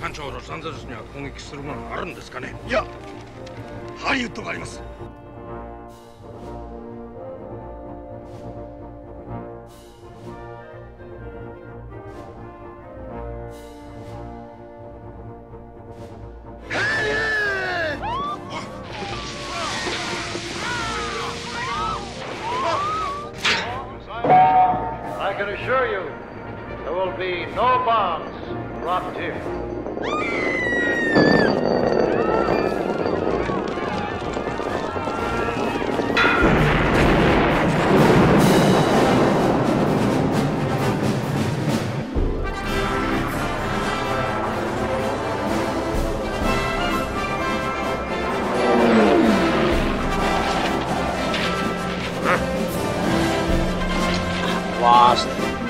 艦長ロサンゼルスには攻撃するものあるんですかね？いやハリウッドがあります lost.